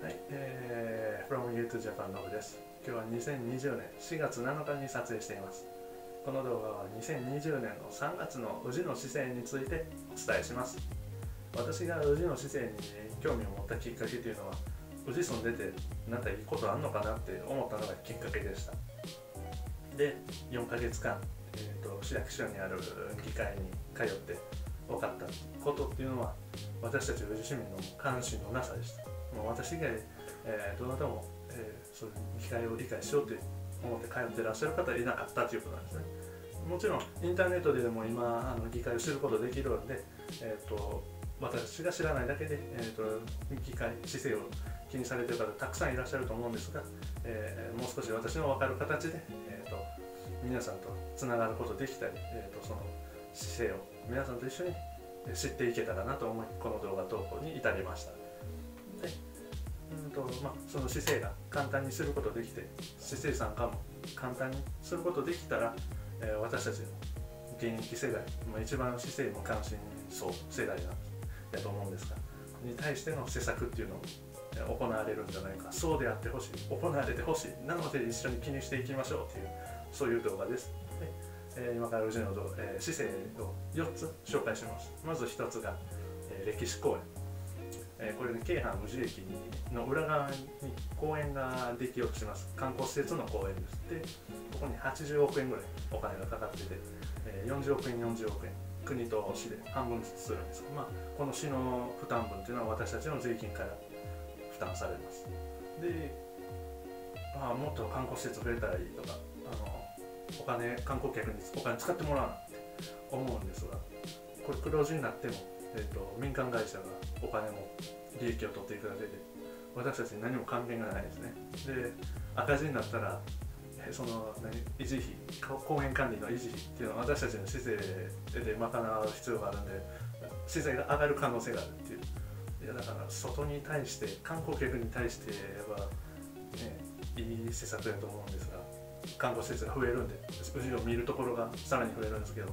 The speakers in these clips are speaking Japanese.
はい、えー、From You to Japan ノブです。今日は2020年4月7日に撮影しています。この動画は2020年の3月の宇治の姿勢についてお伝えします。私が宇治の姿勢に興味を持ったきっかけというのは、宇治住んでてなんかいいことあんのかなって思ったのがきっかけでした。で、4ヶ月間、えーと、市役所にある議会に通って分かったことっていうのは、私たち宇治市民の関心のなさでした。もう私以外、えー、どなたも、えー、そういう機会を理解しようと思って通ってらっしゃる方はいなかったということなんですね。もちろんインターネットででも今あの議会を知ることできるので、えーと、私が知らないだけで、えーと、議会姿勢を気にされてる方たくさんいらっしゃると思うんですが、えー、もう少し私の分かる形で、えーと、皆さんとつながることできたり、えー、とその姿勢を皆さんと一緒に知っていけたらなと思いこの動画投稿に至りました。うんとまあ、その姿勢が簡単にすることできて姿勢参加も簡単にすることできたら、えー、私たちの現役世代、まあ、一番姿勢も関心層世代なんだと思うんですがに対しての施策っていうのを行われるんじゃないかそうであってほしい行われてほしいなので一緒に気にしていきましょうっていうそういう動画です。で、えー、今からうちの、えー、姿勢を4つ紹介します。まず1つが、えー、歴史公園えこれで京阪宇治駅の裏側に公園ができようとします。観光施設の公園ですでここに80億円ぐらいお金がかかってて、え40億円40億円。国と市で半分ずつするんですまあ、この市の負担分というのは私たちの税金から負担されます。で、まあ、もっと観光施設増えたらいいとかあのお金観光客にお金使ってもらわなって思うんですがこれ黒字になってもえーと、民間会社がお金も利益を取っていくだけで私たちに何も関係がないですね。で赤字になったらその維持費公園管理の維持費っていうのは私たちの市政で賄う必要があるんで市政が上がる可能性があるっていう。いやだから外に対して観光客に対しては、ね、いい施策だと思うんですが観光施設が増えるんで宇治を見るところがさらに増えるんですけど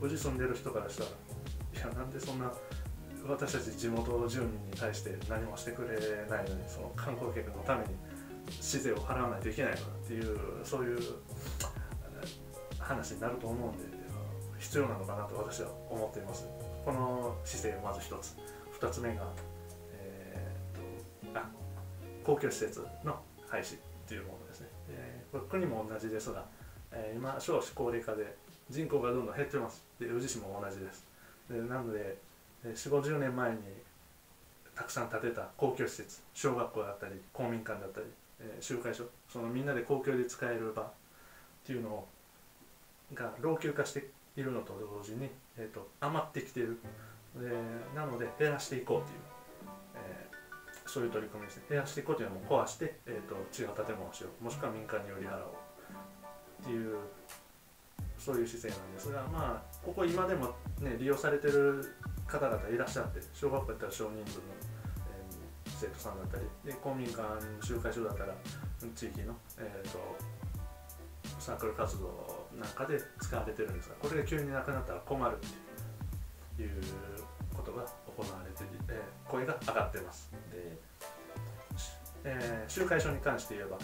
宇治住んでる人からしたらいやなんでそんな私たち地元住民に対して何もしてくれないのにその観光客のために市税を払わないといけないのかっていうそういう話になると思うんで必要なのかなと私は思っています。この姿勢まず一つ。二つ目が、えー、とあ公共施設の廃止っていうものですね、えー、これ国も同じですが、えー、今少子高齢化で人口がどんどん減ってます。で宇治市も同じです。でなので4 5 0年前にたくさん建てた公共施設小学校だったり公民館だったり、えー、集会所そのみんなで公共で使える場っていうのをが老朽化しているのと同時に、えーと、余ってきている。でなので減らしていこうという、えー、そういう取り組みですね。減らしていこうというのも壊して、えーと、違う建物をしよう。もしくは民間に売り払おうっていうそういう姿勢なんですがまあここ今でもね利用されてる方々いらっしゃって小学校やったら少人数の、えー、生徒さんだったりで公民館集会所だったら地域の、えーと、サークル活動なんかで使われてるんですがこれが急になくなったら困るっていうことが行われて、えー、声が上がってます。で、えー、集会所に関して言えば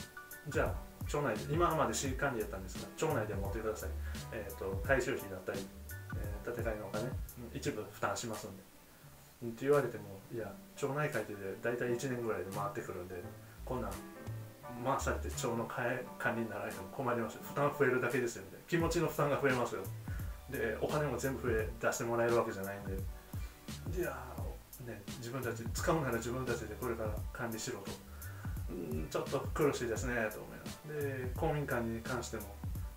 じゃあ町内で今まで市管理やったんですが町内で持ってください、えーと、改修費だったり、建て替えのお金一部負担しますんで。って言われてもいや町内会で大体1年ぐらいで回ってくるんでこんなん回されて町の管理になられても困りますよ。負担増えるだけですよね気持ちの負担が増えますよ。でお金も全部増え出してもらえるわけじゃないんで。いやね自分たち使うなら自分たちでこれから管理しろと。んちょっと苦しいですねと思います。で公民館に関しても、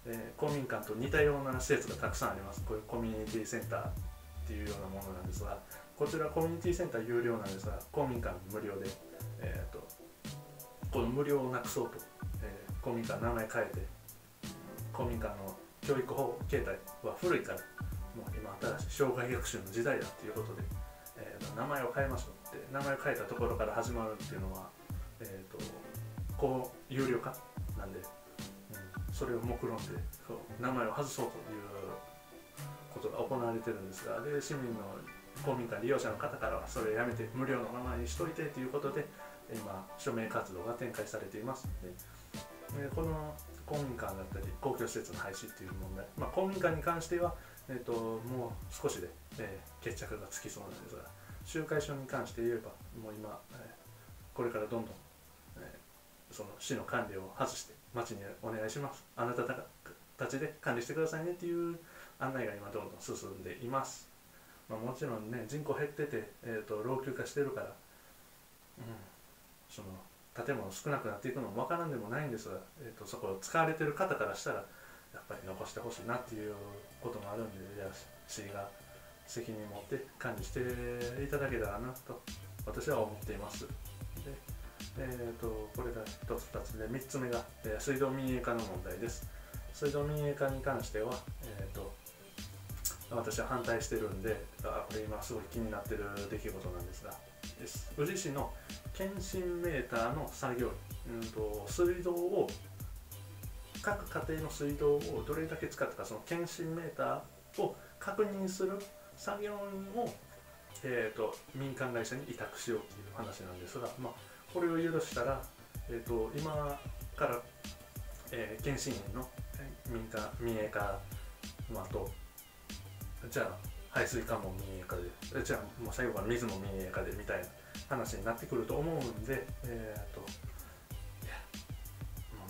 えー、公民館と似たような施設がたくさんあります。こういうコミュニティセンターっていうようなものなんですがこちらコミュニティセンター有料なんですが公民館無料で、えーと、この無料をなくそうと、えー、公民館名前変えて公民館の教育法形態は古いからもう今新しい障害学習の時代だっていうことで、えー、名前を変えましょうって名前を変えたところから始まるっていうのはえーと、こう有料化、それを目論んで名前を外そうということが行われてるんですがで市民の公民館利用者の方からはそれをやめて無料の名前にしといてということで、今署名活動が展開されています。でこの公民館だったり公共施設の廃止っていう問題、まあ、公民館に関しては、えーと、もう少しで、えー、決着がつきそうなんですが集会所に関して言えばもう今、えー、これからどんどん、その市の管理を外して町にお願いします。あなたたちで管理してくださいねっていう案内が今どんどん進んでいます、まあ、もちろんね人口減ってて、えーと、老朽化してるから、うん、その建物少なくなっていくのも分からんでもないんですが、えーと、そこを使われてる方からしたらやっぱり残してほしいなっていうこともあるんでじゃあ市が責任を持って管理していただけたらなと私は思っています。えーと、これが1つ2つ目3つ目が、えー、水道民営化の問題です。水道民営化に関しては、えーと、私は反対してるんであこれ今すごい気になってる出来事なんですが宇治市の検診メーターの作業、うんと、水道を各家庭の水道をどれだけ使ったかその検診メーターを確認する作業員を、えーと、民間会社に委託しようという話なんですが、まあ、これを許したら、えーと、今から、えー、検診員の民間民営化の後じゃあ排水管も民営化でじゃあもう最後から水も民営化でみたいな話になってくると思うんで、えー、とも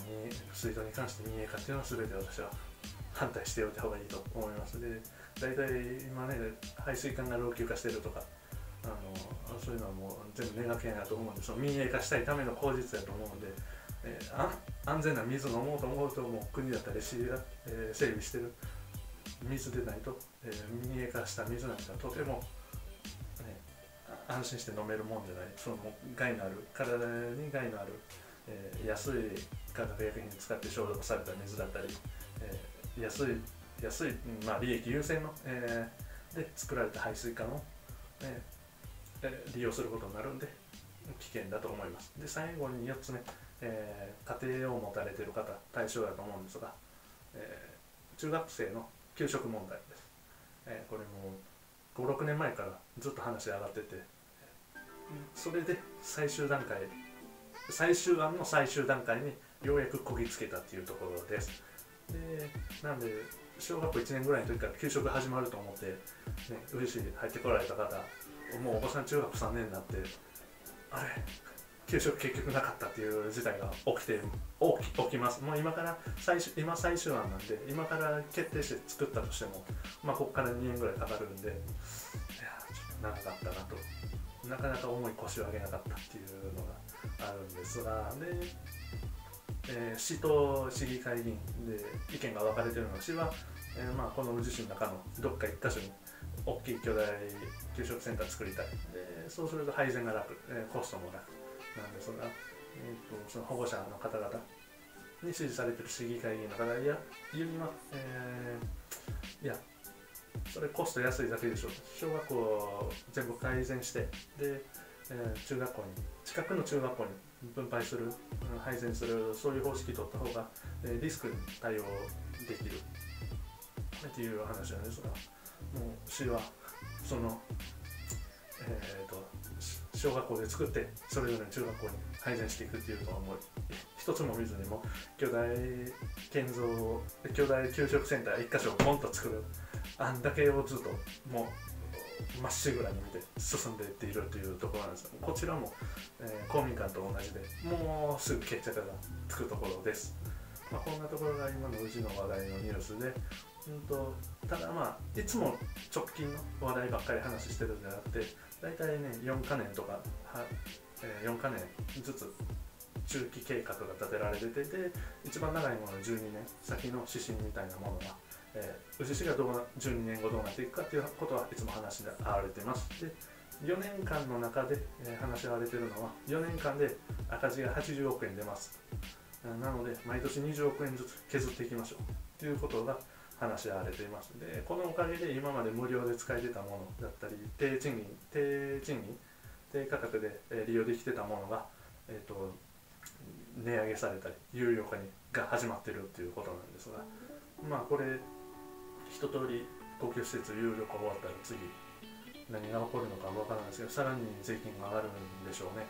う水道に関して民営化っていうのは全て私は反対しておいた方がいいと思います。で大体今ね排水管が老朽化してるとかあのそういうのはもう全部ネガティブだと思うんでその民営化したいための口実だと思うんで、えー、安全な水飲もうと思うともう国だったり市が、えー、整備してる水でないと、えー、民営化した水なんかとても、ね、安心して飲めるもんじゃない。その害のある体に害のある、えー、安い化学薬品使って消毒された水だったり、えー、安い安い、まあ、利益優先の、えー、で作られた排水管を、えー、利用することになるんで危険だと思います。で最後に4つ目、えー、家庭を持たれている方対象だと思うんですが、えー、中学生の給食問題です、えー、これも56年前からずっと話上がっててそれで最終段階最終案の最終段階にようやくこぎつけたっていうところです。でなんで小学校1年ぐらいの時から給食始まると思って、ね、嬉しい入ってこられた方もうお子さん中学3年になってあれ給食結局なかったっていう事態が起きて起き起きます。もう今から最終今最終案なんで今から決定して作ったとしてもまあここから2年ぐらいかかるんでいやちょっと長かったなと。なかなか重い腰を上げなかったっていうのがあるんですがで、えー、市と市議会議員で意見が分かれてるのは市は、えー、まあこの宇治市の中のどっか1箇所に大きい巨大給食センター作りたいでそうすると配膳が楽、えー、コストも楽なんですが、えーと、その保護者の方々に支持されてる市議会議員の方いや言うには、えー、いやそれコスト安いだけでしょう小学校全部改善してで、えー、中学校に近くの中学校に分配する配膳するそういう方式取った方が、えー、リスクに対応できるっていう話なんですがもう市はそのえーと、小学校で作ってそれぞれの中学校に配膳していくっていうのはもう一つも見ずにも巨大建造巨大給食センター1箇所をポンと作るあんだけをずっともうまっしぐらに見て進んでいっているというところなんです。こちらも、えー、公民館と同じでもうすぐ決着がつくところです、まあ、こんなところが今のうちの話題のニュースでうんとただまあいつも直近の話題ばっかり話してるんじゃなくて大体ね4か年とかは、えー、4か年ずつ中期計画が立てられててで一番長いもの12年先の指針みたいなものが、えー、牛市がどうな12年後どうなっていくかっていうことはいつも話し合われてますで4年間の中で、えー、話し合われてるのは4年間で赤字が80億円出ます。なので毎年20億円ずつ削っていきましょう。ということが話し合われていますでこのおかげで今まで無料で使えてたものだったり低賃金低賃金低価格で利用できてたものが、えーと、値上げされたり有料化にが始まってるっていうことなんですがまあこれ一通り公共施設有料化終わったら次何が起こるのかわからないですけどさらに税金が上がるんでしょうね。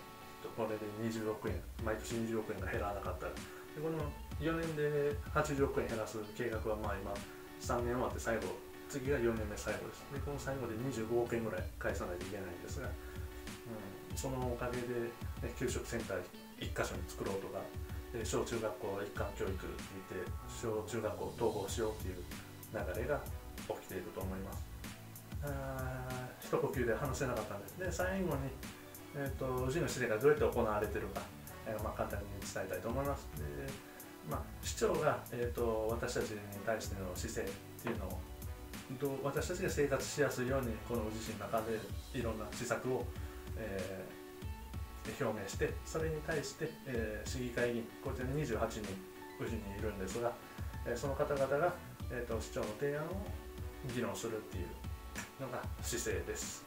これで20億円毎年20億円が減らなかったら。でこの4年で80億円減らす計画はまあ今3年終わって最後次が4年目最後です。でこの最後で25億円ぐらい返さないといけないんですが、うん、そのおかげで、ね、給食センター1箇所に作ろうとかで小中学校一貫教育って言って小中学校統合しようっていう流れが起きていると思います。あ一呼吸で話せなかったんです。で最後に、えーと、と氏の指令がどうやって行われてるか、えーまあ、簡単に伝えたいと思います。で、まあ、市長が、えーと、私たちに対しての姿勢っていうのを私たちが生活しやすいようにこの自身の中でいろんな施策を、えー、表明してそれに対して、えー、市議会議員こちらに28人宇治にいるんですが、えー、その方々が、えーと、市長の提案を議論するっていうのが姿勢です、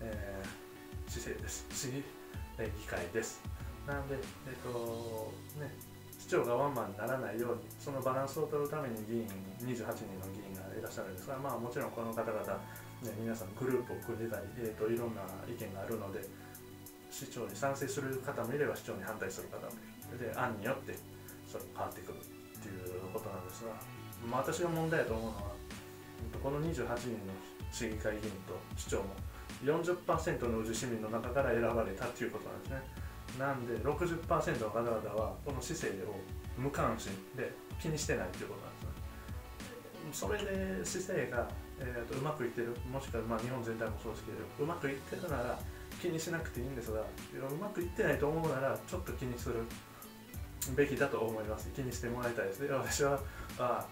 えー、姿勢です。市議会です。なので、えーとね、市長がワンマンにならないようにそのバランスを取るために議員28人の議員がいらっしゃるんですが、まあ、もちろんこの方々、ね、皆さんグループを組んでたり、えーと、いろんな意見があるので市長に賛成する方もいれば市長に反対する方もいるで案によってそれ変わってくるっていうことなんですが、まあ、私が問題だと思うのはこの28人の市議会議員と市長も40%の宇治市民の中から選ばれたっていうことなんですね。なんで60%の方々はこの姿勢を無関心で気にしてないっていうことなんですね。それで姿勢が、えーと、うまくいってるもしくはまあ日本全体もそうですけどうまくいってるなら気にしなくていいんですがうまくいってないと思うならちょっと気にするべきだと思います。気にしてもらいたいですね。私はあ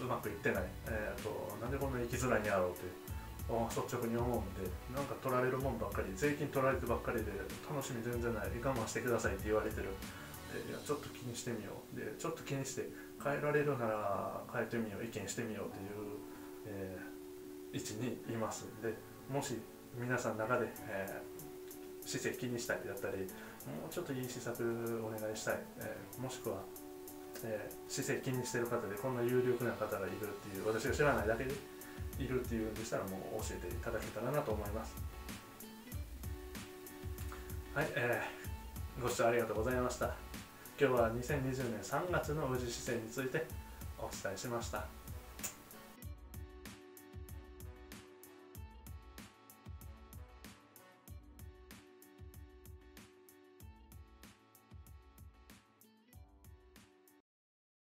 うまくいってない、えーと、となんでこんなに生きづらいにあろうという。率直に思うんでなんか取られるもんばっかり税金取られてばっかりで楽しみ全然ない我慢してくださいって言われてる。でいやちょっと気にしてみよう。でちょっと気にして変えられるなら変えてみよう意見してみようっていう、えー、位置にいます。でもし皆さんの中で、えー、姿勢気にしたいだったりもうちょっといい施策お願いしたい、えー、もしくは、えー、姿勢気にしてる方でこんな有力な方がいるっていう私が知らないだけでいるっていうんでしたらもう教えていただけたらなと思います。はい、えー、ご視聴ありがとうございました。今日は2020年3月の宇治市政についてお伝えしました。